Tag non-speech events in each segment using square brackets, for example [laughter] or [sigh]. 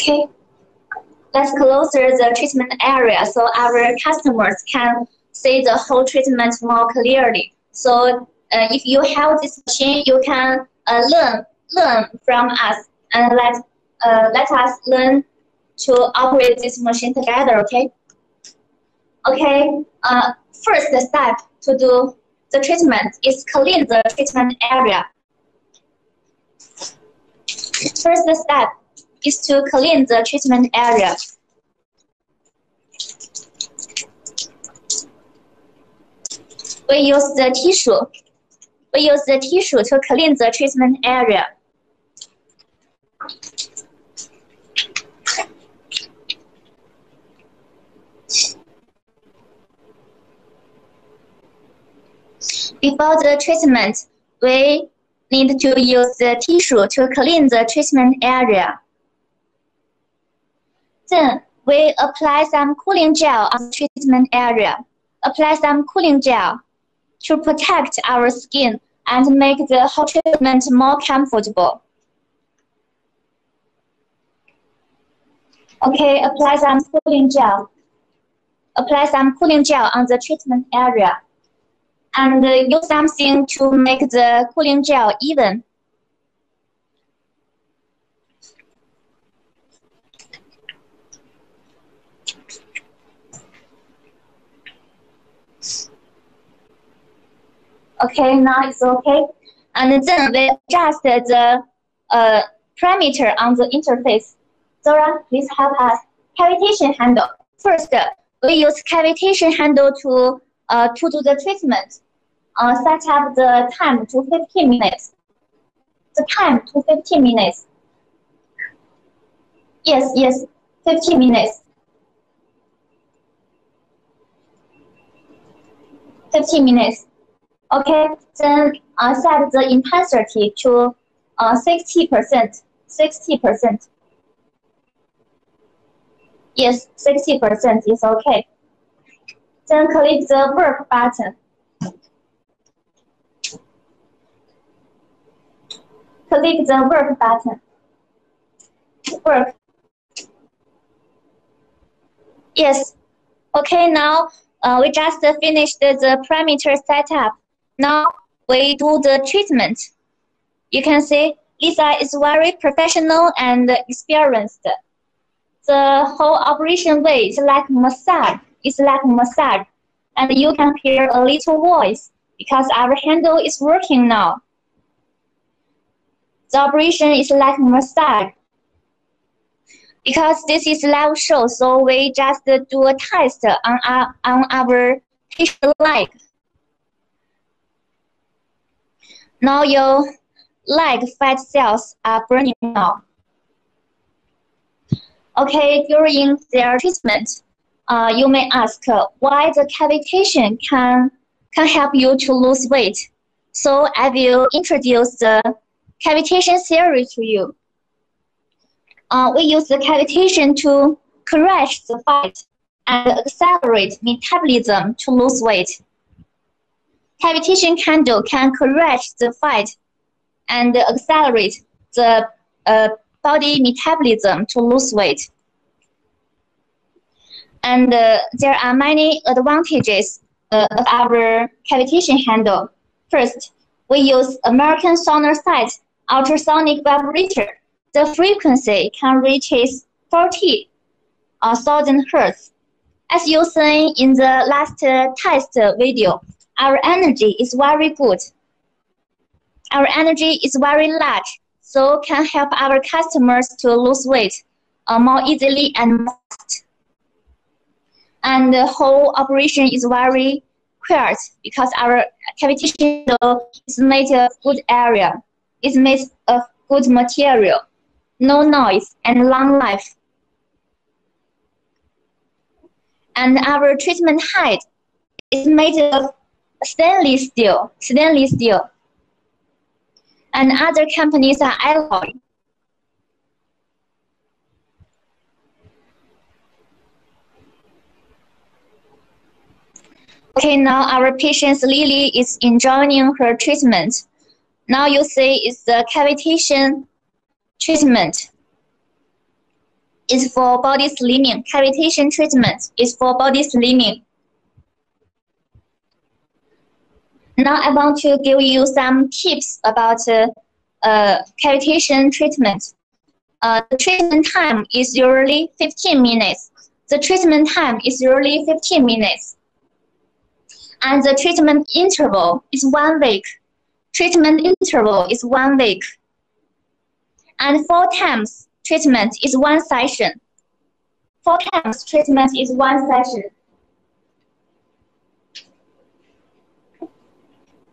Okay. Let's close the treatment area so our customers can see the whole treatment more clearly. So uh, if you have this machine, you can uh, learn learn from us and let uh, let us learn to operate this machine together. Okay. Okay. Uh, first step to do the treatment is clean the treatment area. First step is to clean the treatment area. We use the tissue. We use the tissue to clean the treatment area. Before the treatment, we need to use the tissue to clean the treatment area. Then we apply some cooling gel on the treatment area. Apply some cooling gel to protect our skin and make the whole treatment more comfortable. Okay, apply some cooling gel. Apply some cooling gel on the treatment area and use something to make the cooling gel even. Okay, now it's okay. And then we adjust the uh, parameter on the interface. Zora, please help us. Cavitation handle. First, we use cavitation handle to uh, to do the treatment, uh, set up the time to 15 minutes. The time to 15 minutes. Yes, yes, 15 minutes. 15 minutes. Okay, then uh, set the intensity to uh, 60%. 60%. Yes, 60% is okay. Then click the work button. Click the work button. Work. Yes. Okay, now uh, we just finished the parameter setup. Now we do the treatment. You can see Lisa is very professional and experienced. The whole operation way is like massage. It's like massage. And you can hear a little voice because our handle is working now. The operation is like massage. Because this is live show, so we just do a test on our, on our patient leg. Now your leg fat cells are burning now. Okay, during their treatment, uh, you may ask why the cavitation can, can help you to lose weight. So I will introduce the cavitation theory to you. Uh, we use the cavitation to correct the fat and accelerate metabolism to lose weight. Cavitation candle can correct the fat and accelerate the uh, body metabolism to lose weight. And uh, there are many advantages uh, of our cavitation handle. First, we use American Sonorcite ultrasonic vibrator. The frequency can reach 40,000 uh, hertz. As you seen in the last test video, our energy is very good. Our energy is very large, so can help our customers to lose weight uh, more easily and fast and the whole operation is very quiet because our cavitation is made of good area. It's made of good material, no noise, and long life. And our treatment height is made of stainless steel, stainless steel. And other companies are alloy. Okay, now our patient Lily is enjoying her treatment. Now you see it's the cavitation treatment. is for body slimming. Cavitation treatment is for body slimming. Now I want to give you some tips about uh, uh, cavitation treatment. Uh, the treatment time is usually 15 minutes. The treatment time is usually 15 minutes. And the treatment interval is one week. Treatment interval is one week. And four times treatment is one session. Four times treatment is one session.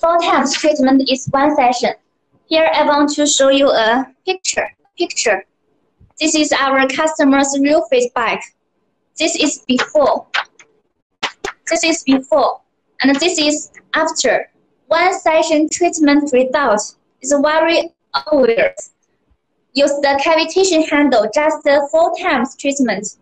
Four times treatment is one session. Here I want to show you a picture. Picture. This is our customer's real feedback. This is before. This is before. And this is after. One session treatment result is very obvious. Use the cavitation handle just four times treatment.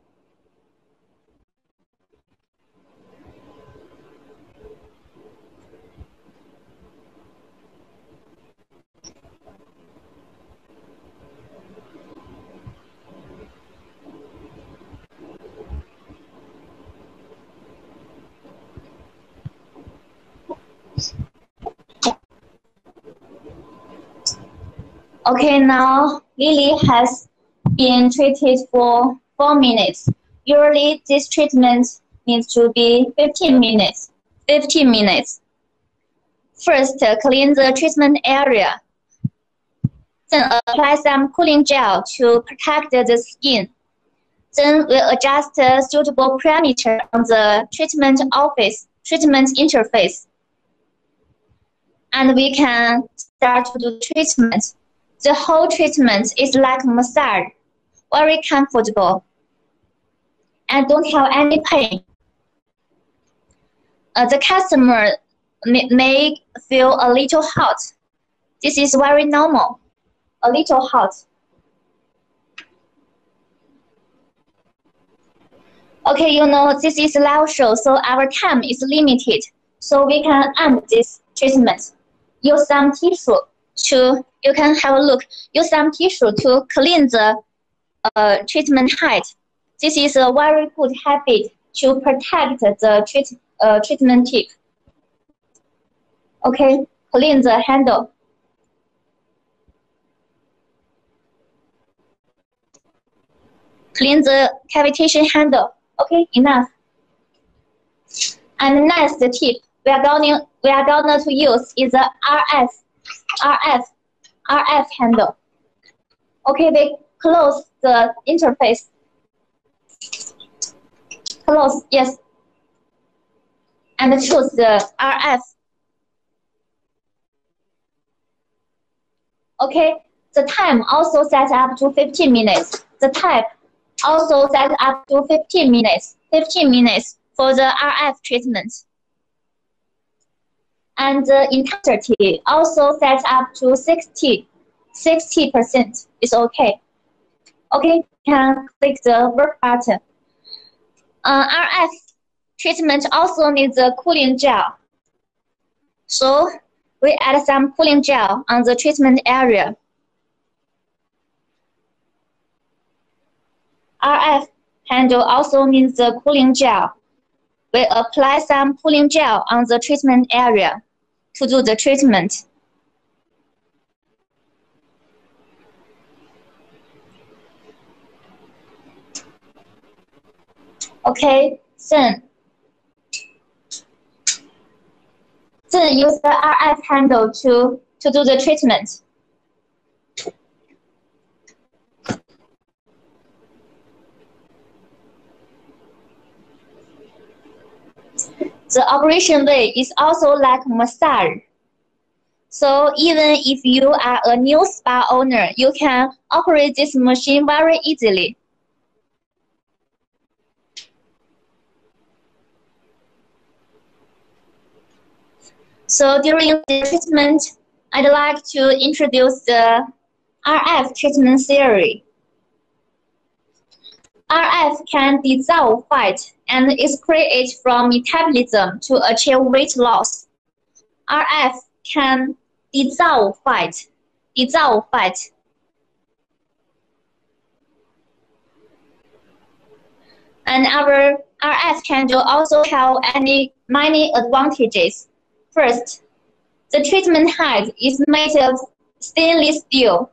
Okay, now Lily has been treated for four minutes. Usually this treatment needs to be 15 minutes. 15 minutes. First, clean the treatment area. Then apply some cooling gel to protect the skin. Then we adjust suitable parameter on the treatment office, treatment interface. And we can start to do treatment. The whole treatment is like massage, very comfortable, and don't have any pain. Uh, the customer may, may feel a little hot. This is very normal, a little hot. Okay, you know, this is live show, so our time is limited. So we can end this treatment. Use some tissue to you can have a look. Use some tissue to clean the uh, treatment height. This is a very good habit to protect the treat, uh, treatment tip. Okay, clean the handle. Clean the cavitation handle. Okay, enough. And next tip we are going we are going to use is the RF RF RF handle. Okay, we close the interface. Close, yes. And choose the RF. Okay, the time also set up to 15 minutes. The type also set up to 15 minutes. 15 minutes for the RF treatment and the intensity also set up to 60, 60% is okay. Okay, can click the work button. Uh, RF treatment also needs a cooling gel. So we add some cooling gel on the treatment area. RF handle also needs the cooling gel. We apply some cooling gel on the treatment area to do the treatment. Okay, then, then use the RF handle to, to do the treatment. The operation way is also like massage. So even if you are a new spa owner, you can operate this machine very easily. So during the treatment, I'd like to introduce the RF treatment theory. RF can dissolve fat and is created from metabolism to achieve weight loss. RF can dissolve fat, dissolve fat. And our RF handle also have any many advantages. First, the treatment head is made of stainless steel,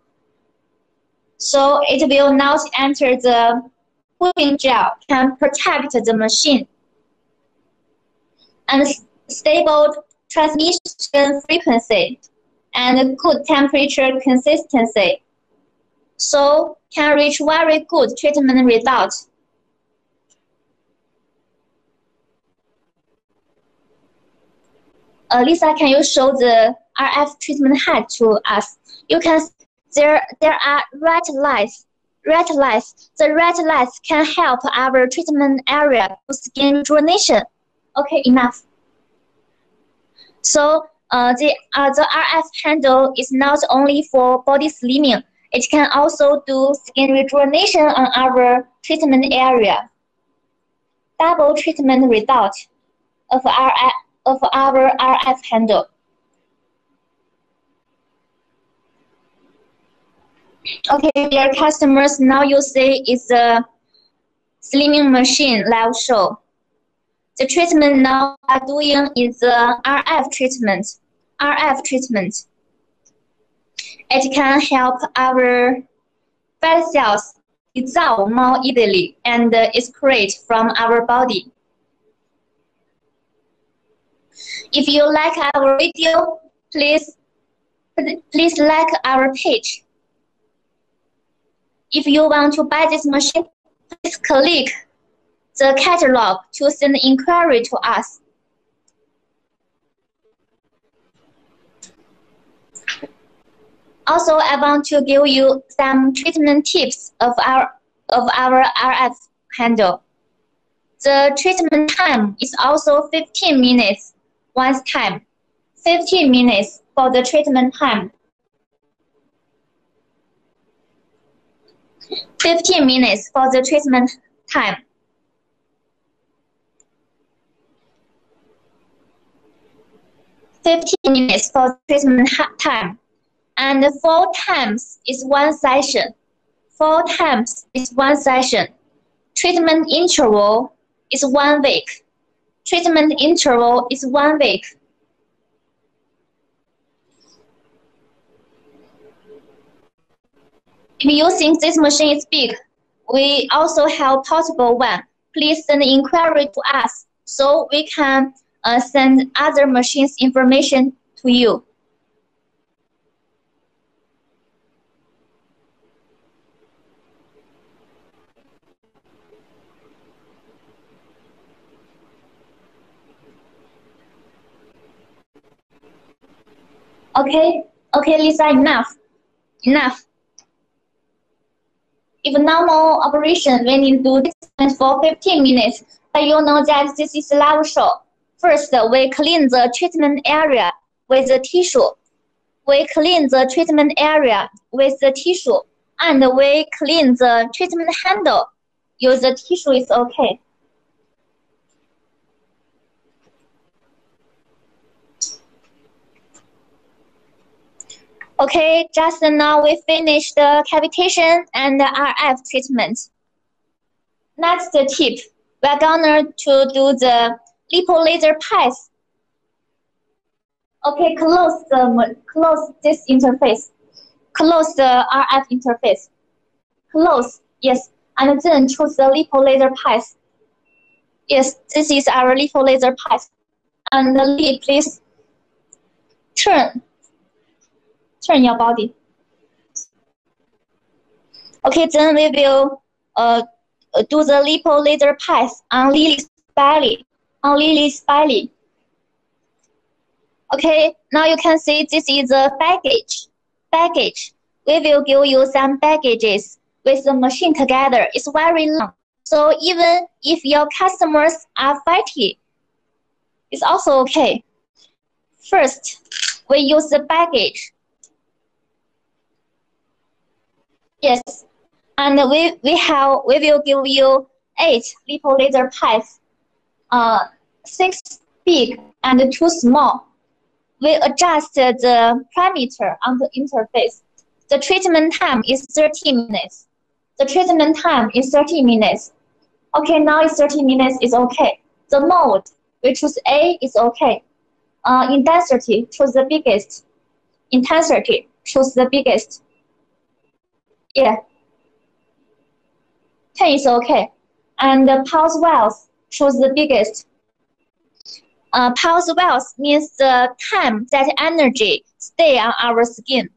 so it will not enter the cooling gel, can protect the machine. And stable transmission frequency and good temperature consistency. So can reach very good treatment results. Uh, Lisa, can you show the RF treatment head to us? You can there there are red lights. Red lights. The red lights can help our treatment area to skin rejuvenation. Okay, enough. So uh, the uh, the RF handle is not only for body slimming. It can also do skin rejuvenation on our treatment area. Double treatment result of our of our RF handle. Okay, dear customers, now you see it's a slimming machine live show. The treatment now are doing is the RF treatment. RF treatment. It can help our fat cells dissolve more easily and excrete from our body. If you like our video, please please like our page. If you want to buy this machine, please click the catalog to send inquiry to us. Also, I want to give you some treatment tips of our of our RF handle. The treatment time is also 15 minutes once time, 15 minutes for the treatment time. 15 minutes for the treatment time. Fifteen minutes for treatment time, and four times is one session. Four times is one session. Treatment interval is one week. Treatment interval is one week. If you think this machine is big, we also have portable one. Please send inquiry to us so we can uh, send other machines information to you. Okay, okay, Lisa, enough, enough. If normal operation, need to do this for 15 minutes, but you know that this is live show. First, we clean the treatment area with the tissue. We clean the treatment area with the tissue, and we clean the treatment handle. Use the tissue is okay. Okay, just now we finished the cavitation and the RF treatment. Next tip, we're gonna to do the lipo laser path. Okay, close the close this interface. Close the RF interface. Close, yes, and then choose the lipo laser path. Yes, this is our lipo laser path. And the lead, please turn turn your body. Okay, then we will uh, do the lipo laser path on Lily's belly. On Lily's belly. Okay, now you can see this is a baggage. Baggage. We will give you some baggages with the machine together. It's very long. So even if your customers are fatty, it's also okay. First, we use the baggage Yes, and we we have we will give you eight lipo laser pads, uh, six big and two small. We adjust the parameter on the interface. The treatment time is 30 minutes. The treatment time is 30 minutes. Okay, now it's 30 minutes is okay. The mode, we choose A is okay. Uh, intensity, choose the biggest. Intensity, choose the biggest. Yeah. 10 is okay. And the pulse wells, choose the biggest. Uh, pulse wells means the time that energy stay on our skin.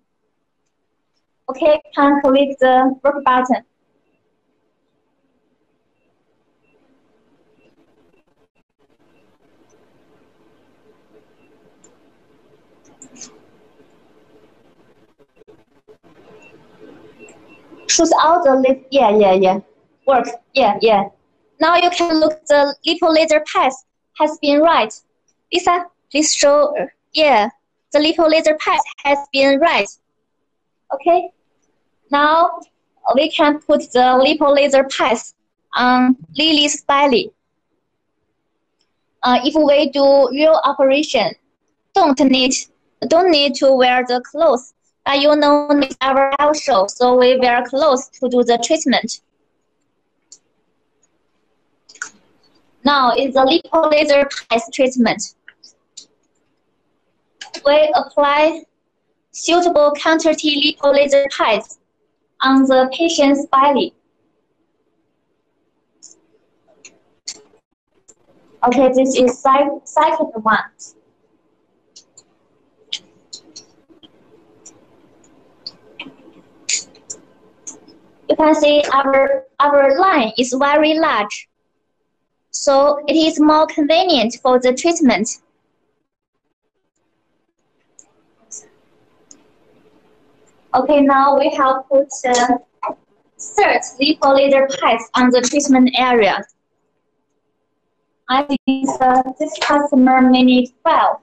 Okay, can click the work button. Choose all the lip, yeah, yeah, yeah, work, yeah, yeah. Now you can look the lipo laser path has been right. Lisa, please show, yeah, the lipo laser path has been right. Okay, now we can put the lipo laser path on Lily's belly. Uh, if we do real operation, don't need don't need to wear the clothes. But you know it's our health show, so we wear close to do the treatment. Now is the lipo laser path treatment. We apply suitable counter T lipo laser pads on the patient's belly. Okay, this is second one. You can see our, our line is very large. So it is more convenient for the treatment. Okay, now we have put uh, third lipo laser pads on the treatment area. I think uh, this customer may need 12.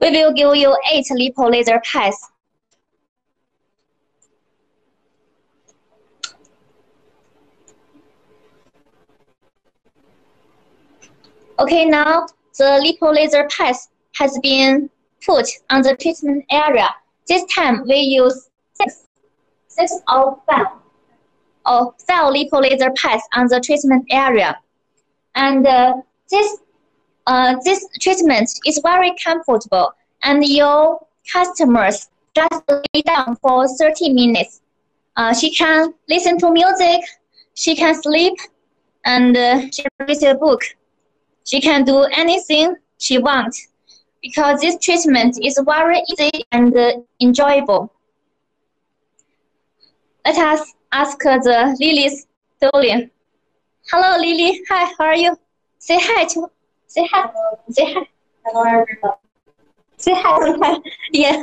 We will give you 8 lipo laser Okay, now the lipo laser pads has been put on the treatment area. This time we use six, six or five, or five lipo laser pads on the treatment area. And uh, this, uh, this treatment is very comfortable and your customers just lay down for 30 minutes. Uh, she can listen to music, she can sleep, and uh, she read a book. She can do anything she wants because this treatment is very easy and enjoyable. Let us ask the Lily's Dolly. Hello, Lily. Hi, how are you? Say hi to, say hi, say hi. Hello, everybody. Say hi, say [laughs] hi. Yeah,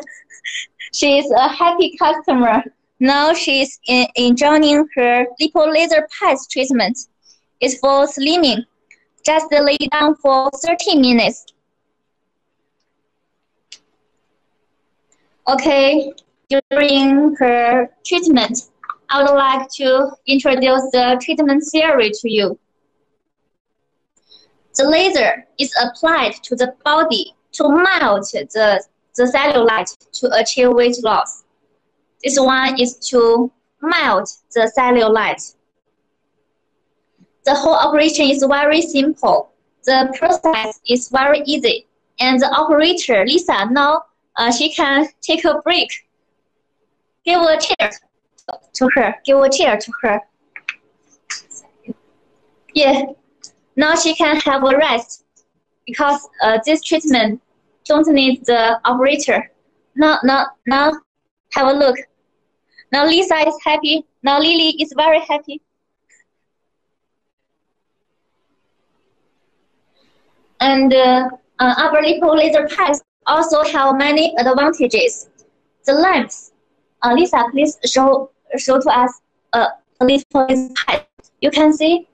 she is a happy customer. Now she's enjoying her lipo laser pads treatment. It's for slimming. Just lay down for 30 minutes. Okay, during her treatment, I would like to introduce the treatment theory to you. The laser is applied to the body to melt the, the cellulite to achieve weight loss. This one is to melt the cellulite. The whole operation is very simple. The process is very easy. And the operator, Lisa, now uh, she can take a break. Give a chair to her. Give a chair to her. Yeah. Now she can have a rest because uh, this treatment don't need the operator. Now, now, now, have a look. Now Lisa is happy. Now Lily is very happy. And uh, uh, our lipo laser pads also have many advantages. The length. Uh, Lisa, please show show to us uh, lipo pad. You can see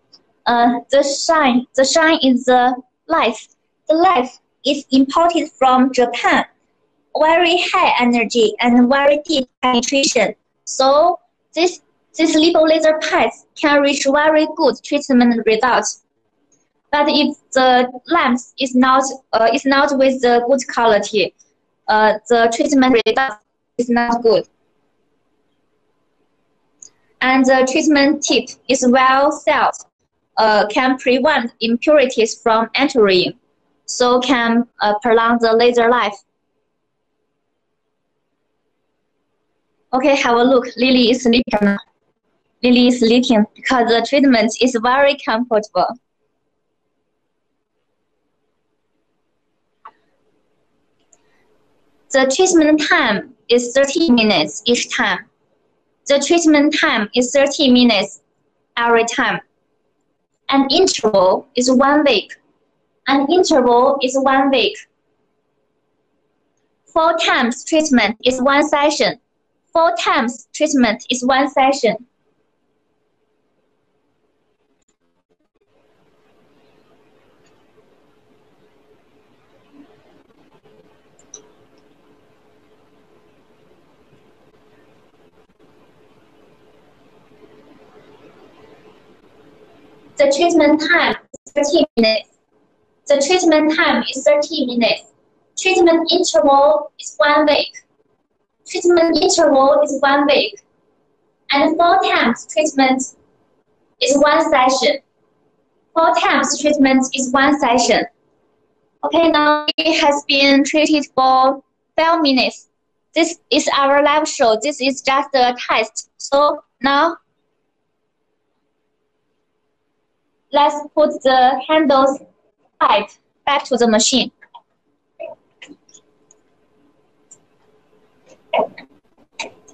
uh, the shine. The shine is the life. The life is imported from Japan. Very high energy and very deep penetration. So this this lipo laser pads can reach very good treatment results. But if the lamp is not uh, is not with the good quality, uh, the treatment result is not good. And the treatment tip is well sealed. uh, can prevent impurities from entering, so can uh, prolong the laser life. Okay, have a look. Lily is sleeping. Lily is sleeping because the treatment is very comfortable. The treatment time is 30 minutes each time. The treatment time is 30 minutes every time. An interval is one week. An interval is one week. Four times treatment is one session. Four times treatment is one session. The treatment time is 30 minutes. The treatment time is 30 minutes. Treatment interval is one week. Treatment interval is one week. And four times treatment is one session. Four times treatment is one session. Okay, now it has been treated for five minutes. This is our live show. This is just a test. So now Let's put the handles tight back to the machine.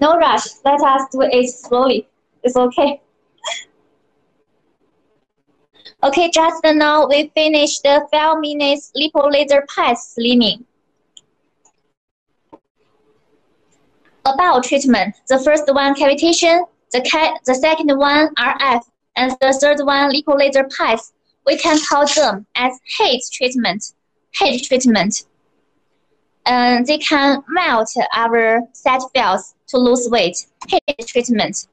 No rush. Let us do it slowly. It's okay. Okay, just now we finished the 5 minutes lipo laser pulse slimming. About treatment, the first one cavitation, the, ca the second one RF, and the third one, lipo-laser pipes, we can call them as heat treatment. Heat treatment. And they can melt our fat cells to lose weight. Heat treatment.